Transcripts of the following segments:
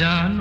जानो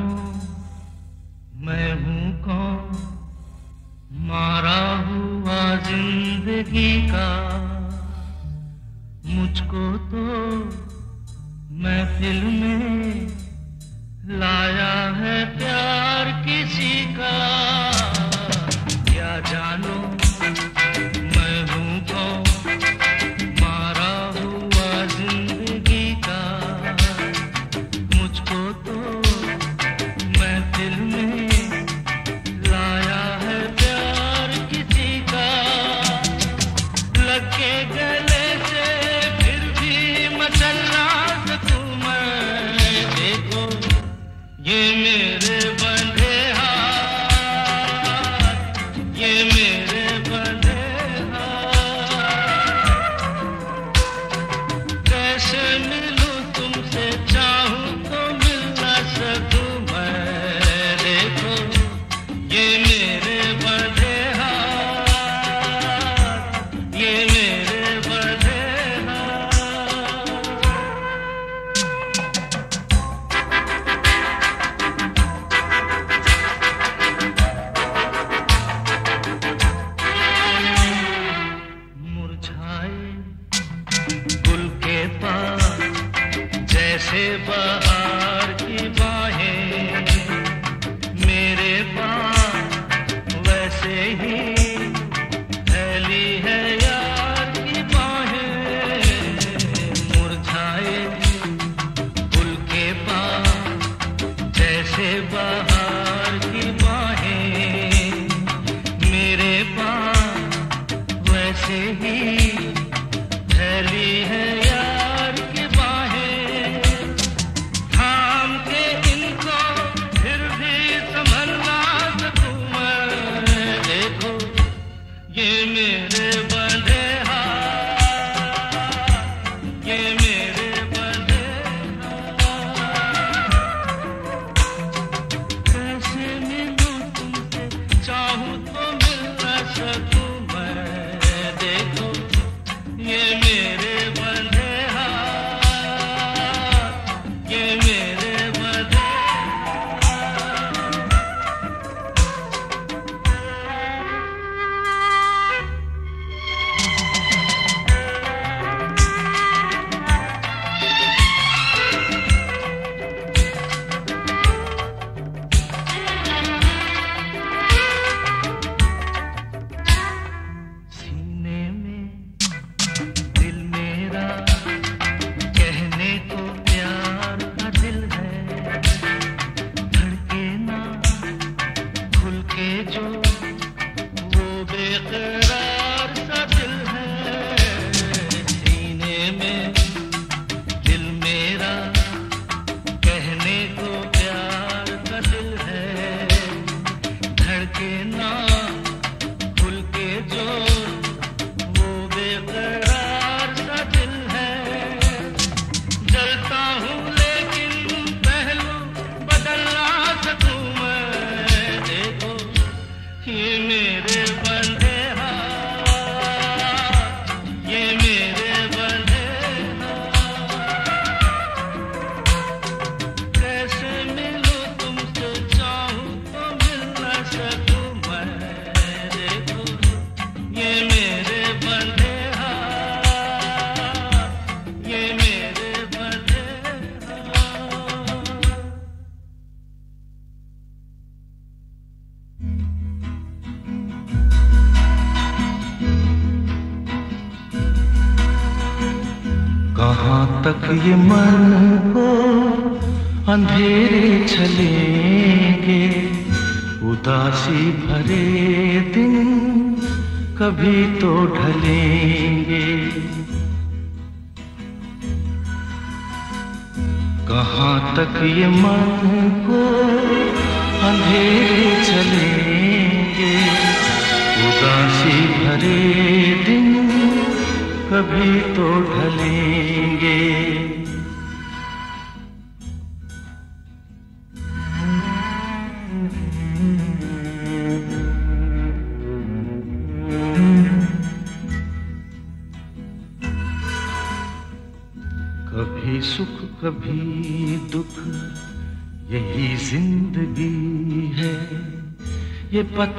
यही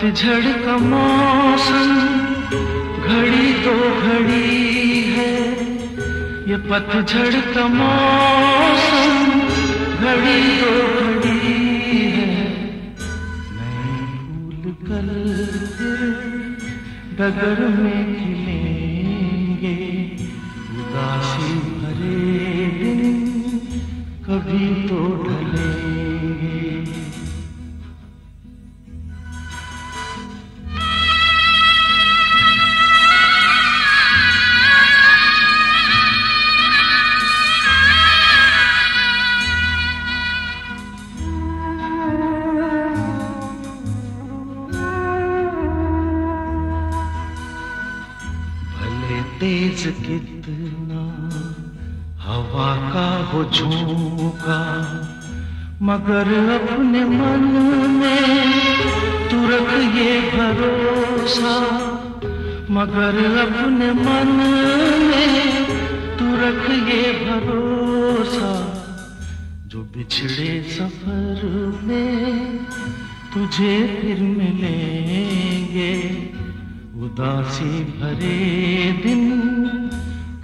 पतझड़ का मौसम, घड़ी तो घड़ी है। ये पतझड़ का मौसम, घड़ी तो घड़ी है। नए फूल कल डगर में खिलेंगे, उदासी भरे दिन कभी तो ढलेंगे। मगर अपने मन में तू रख ये भरोसा। मगर अपने मन में तू रख ये भरोसा। जो बिछड़े सफ़र में तुझे फिर मिलेंगे, उदासी भरे दिन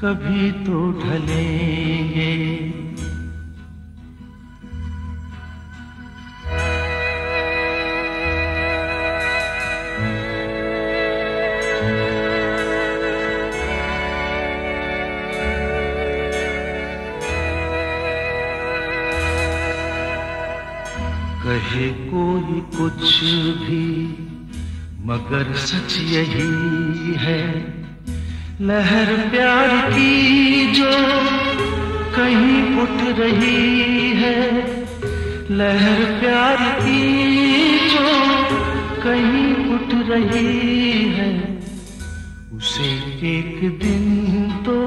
कभी तो ढलेंगे। कहे कोई कुछ भी, मगर सच यही है। लहर प्यार की जो कहीं उठ रही है, लहर प्यार की जो कहीं उठ रही है। उसे एक दिन तो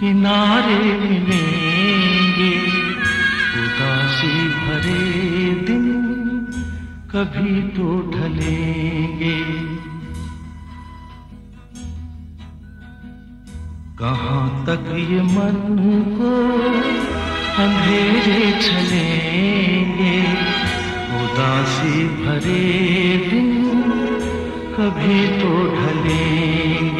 किनारे मिलेंगे कभी तो ढलेंगे। कहाँ तक ये मन को अंधेरे चलेंगे उदासी भरे दिन कभी तो ढलेंगे।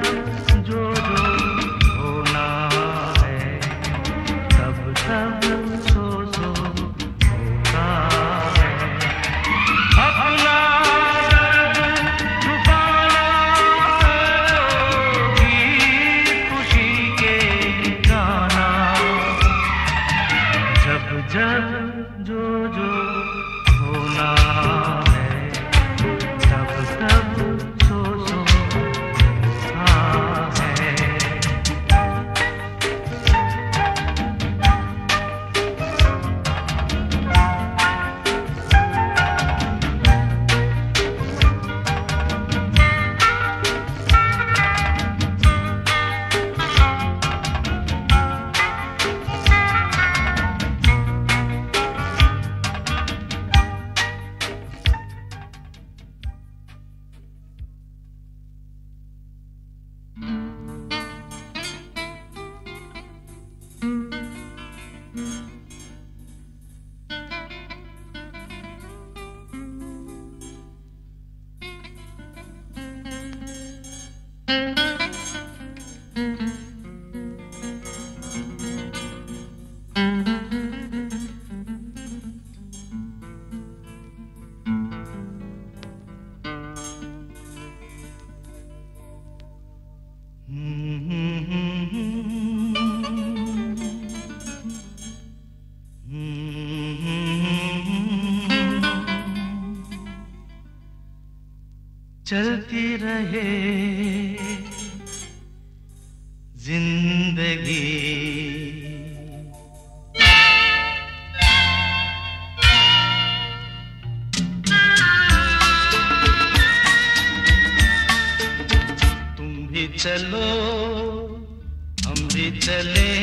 love. चलती रहे। ज़िंदगी। तुम भी चलो हम भी चले।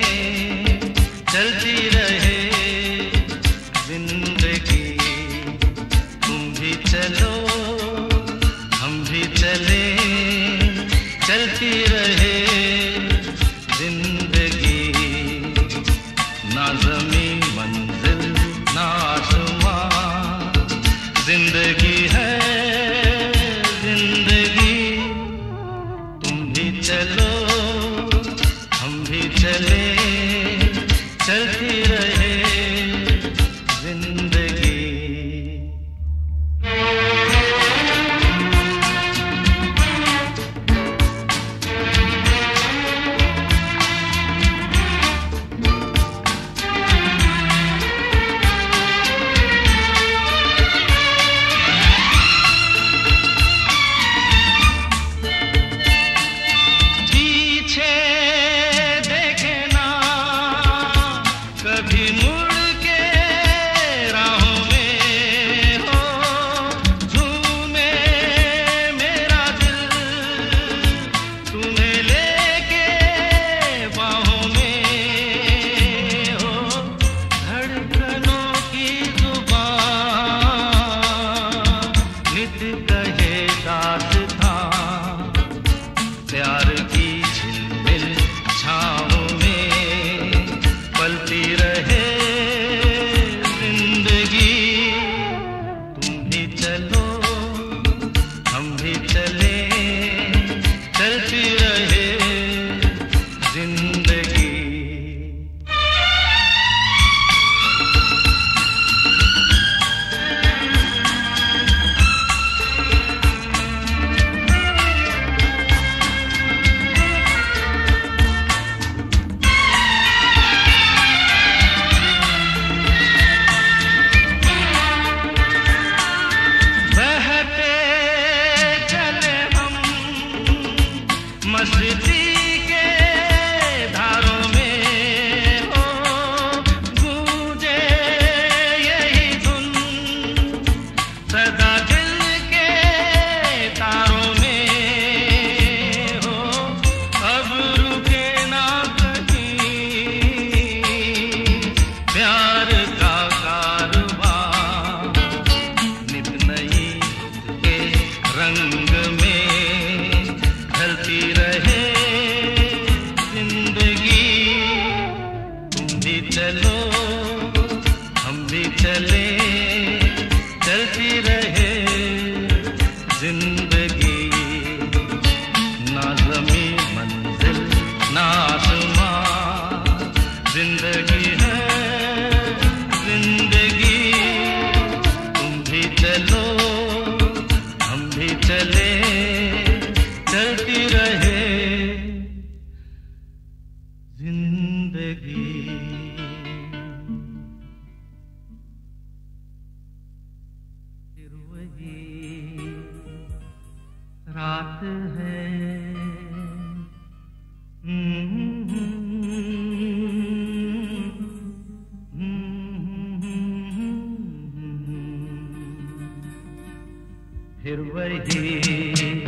फिर वही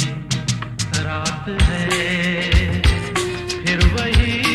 रात है फिर वही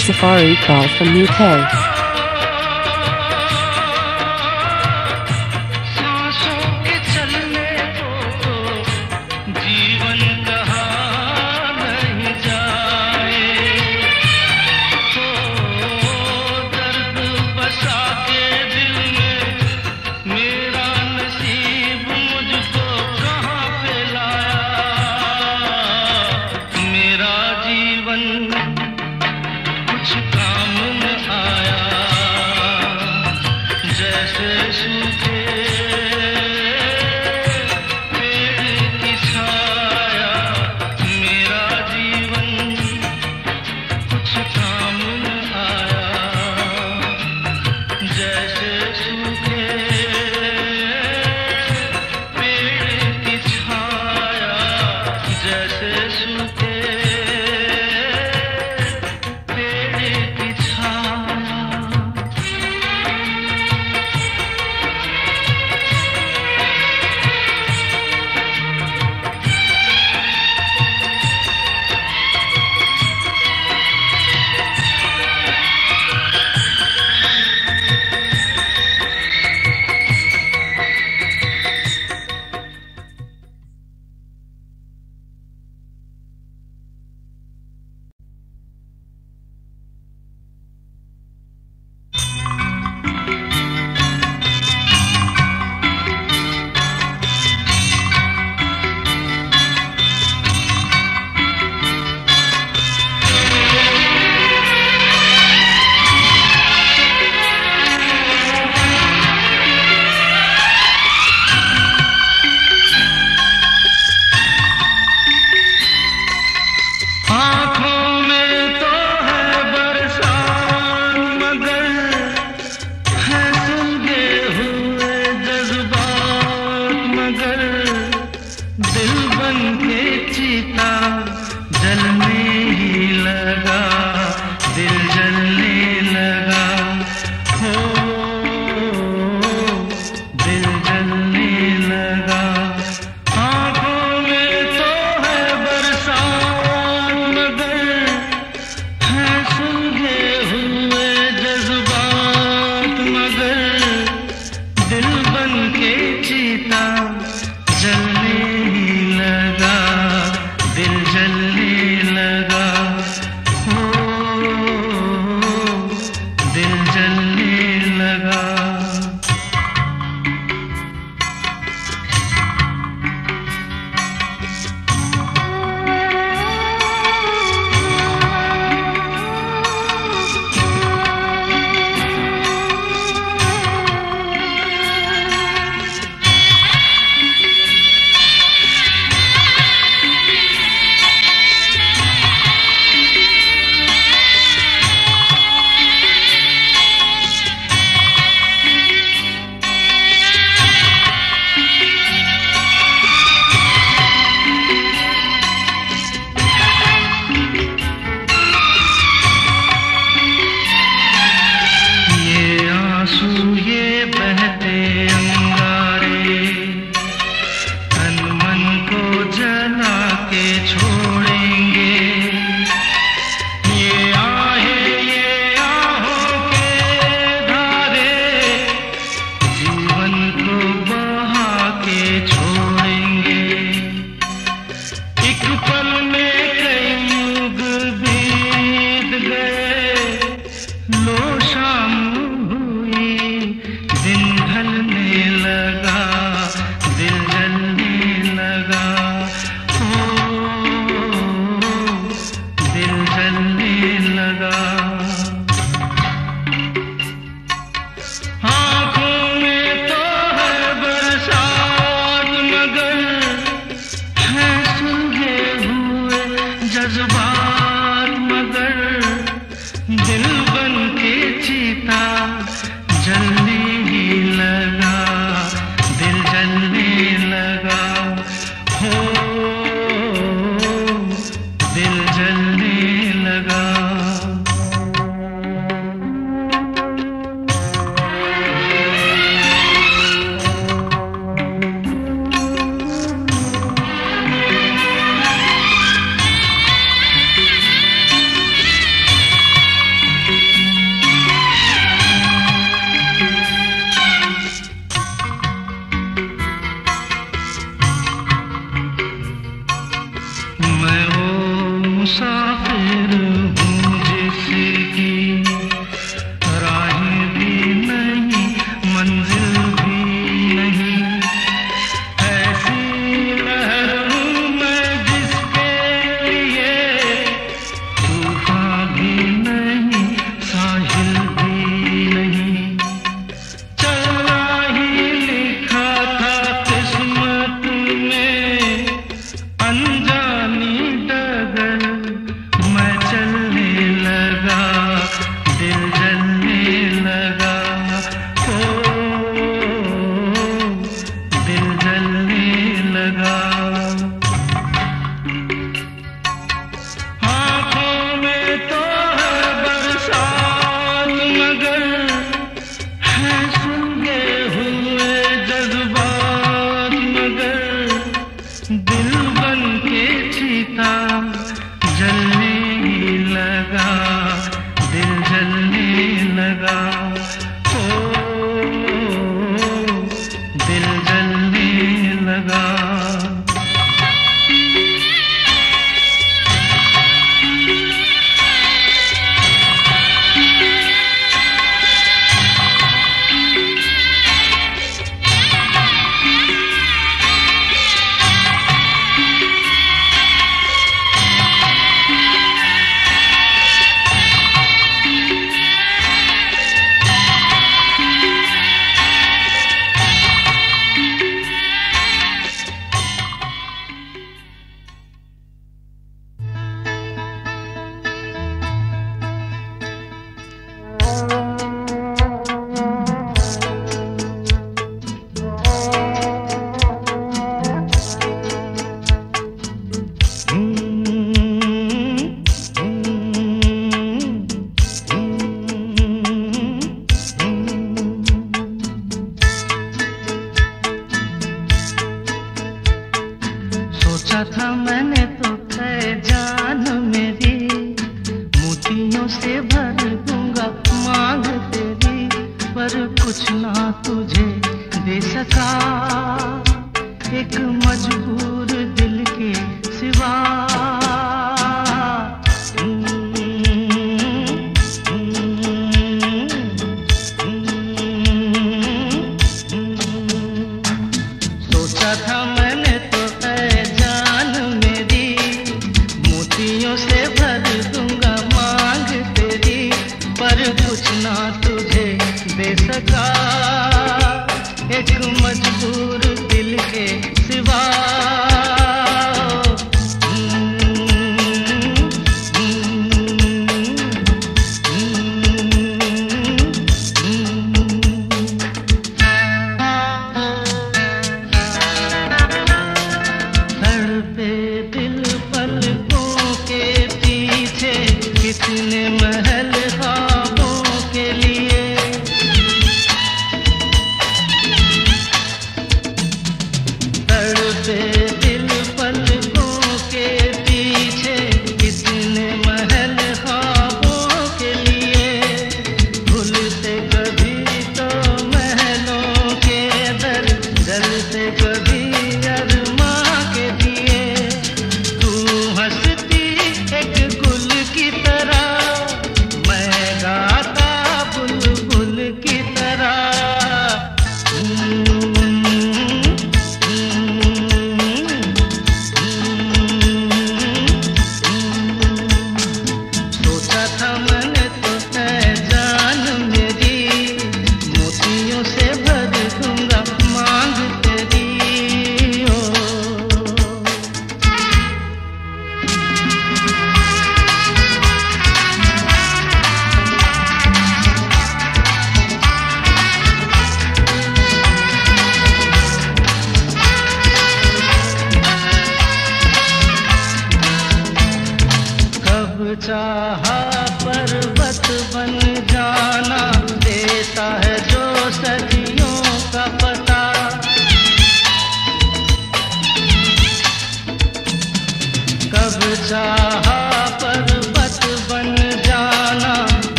Safari call from UK.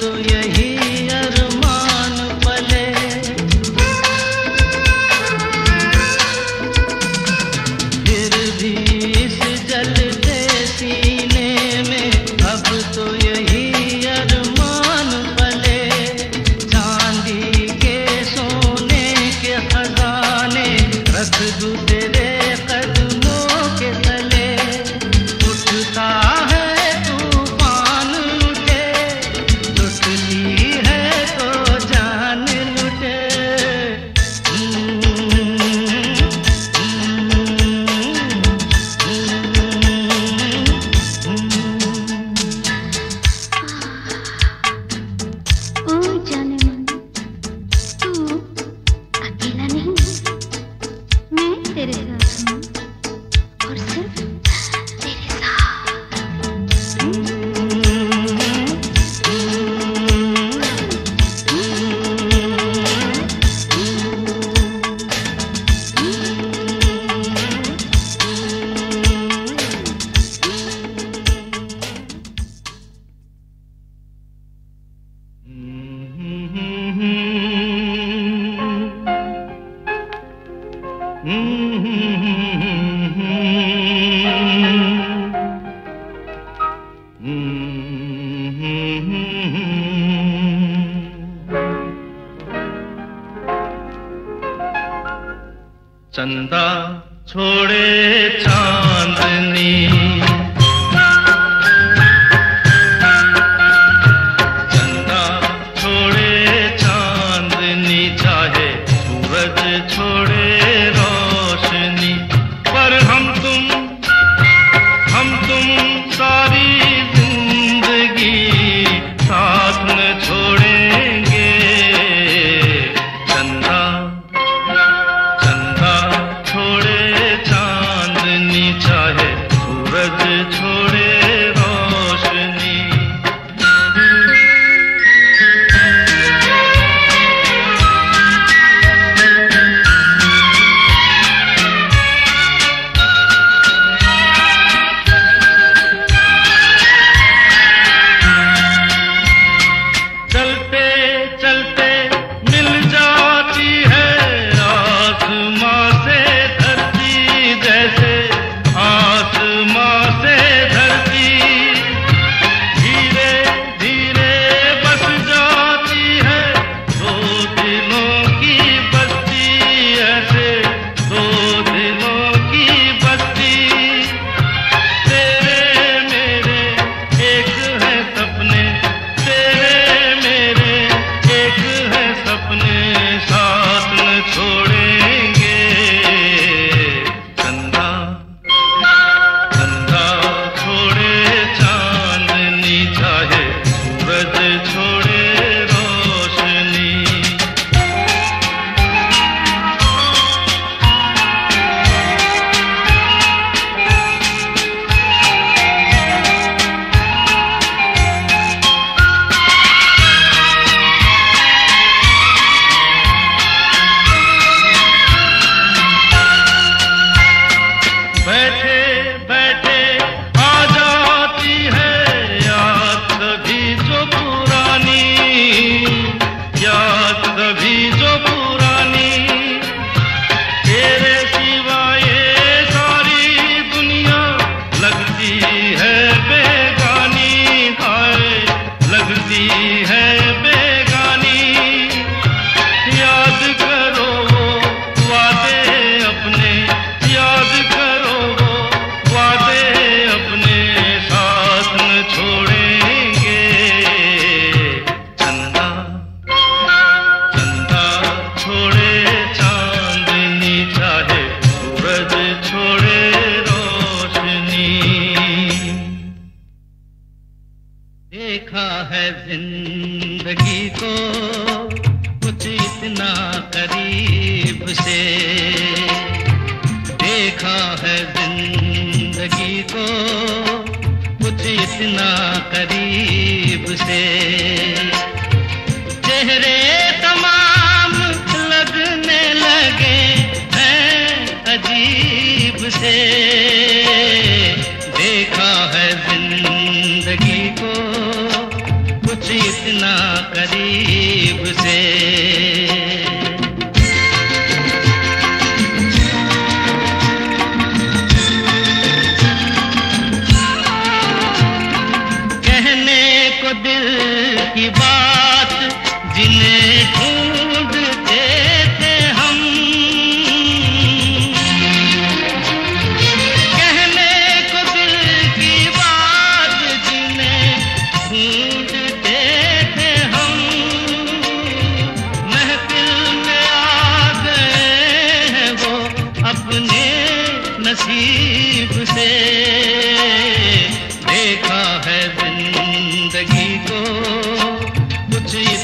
तो यही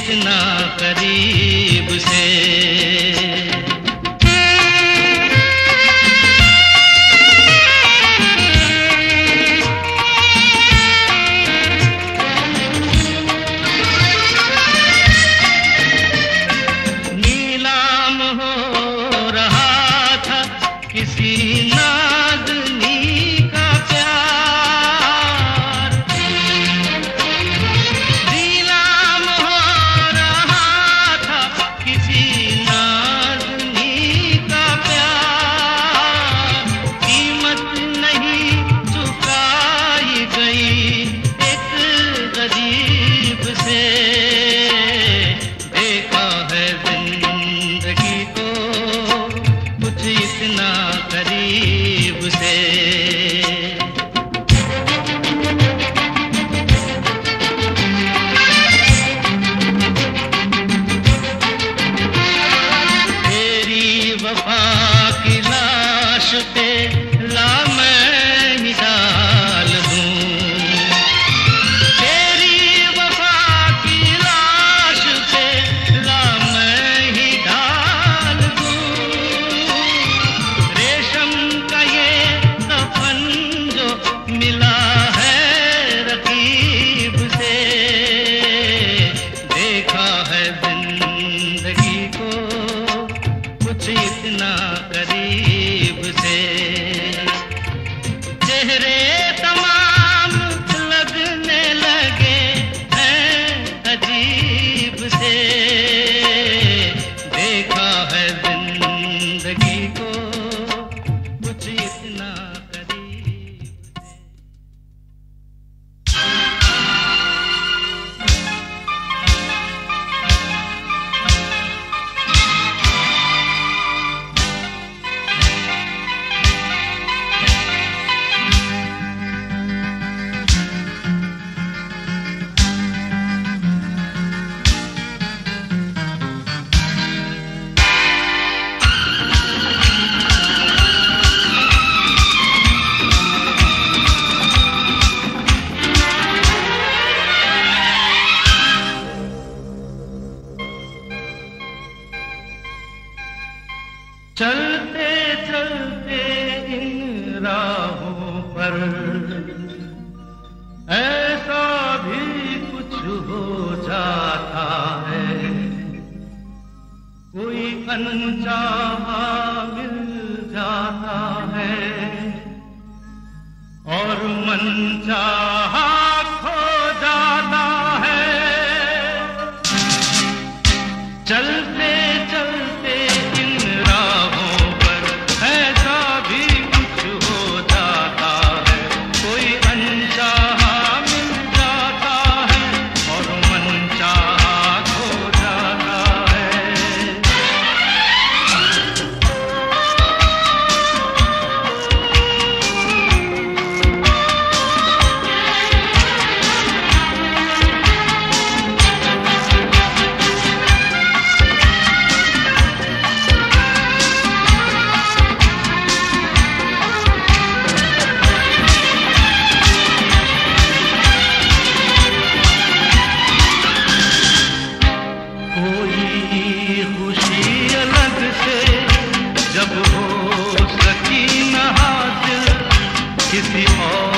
इतना करीब से। be all.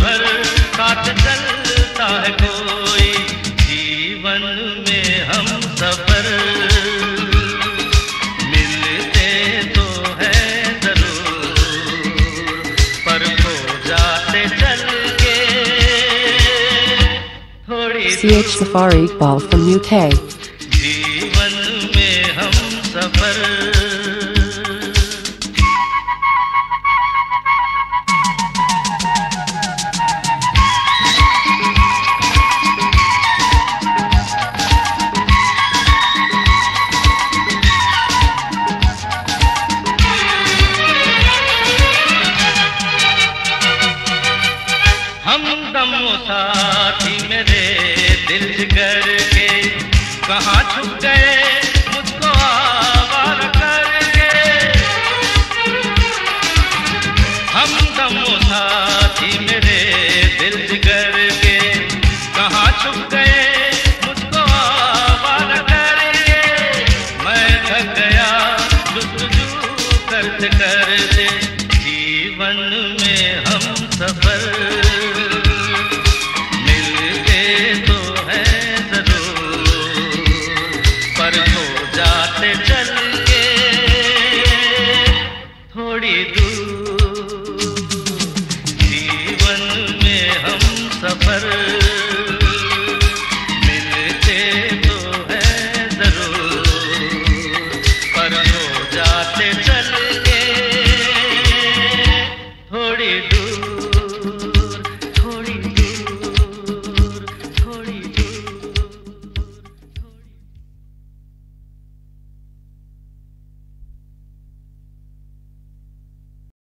भर साथ चलता है कोई। जीवन में हम सफ़र। मिलते तो है ज़रूर, पर खो जाते चल के। थोड़ी सी CH सफारी पाव from UK